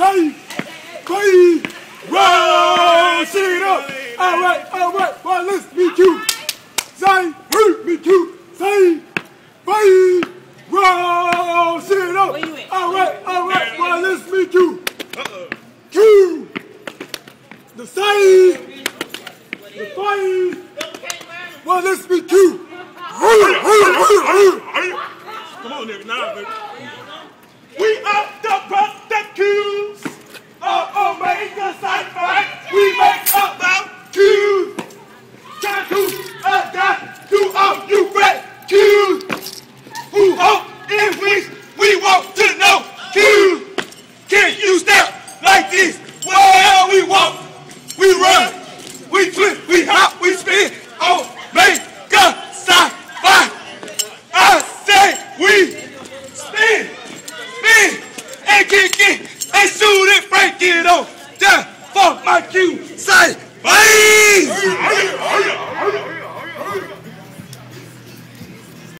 Say, say, roll, sing it up. All right, all right, well, let's meet you. Say, hey, meet you. Say, say, roll, sing it up. Where you at? All right, all right, well, let's meet you. Q, the same, the five, well, let's meet you. Come on, nigga, now, baby. can't get, get, it, break it off. Just my cue.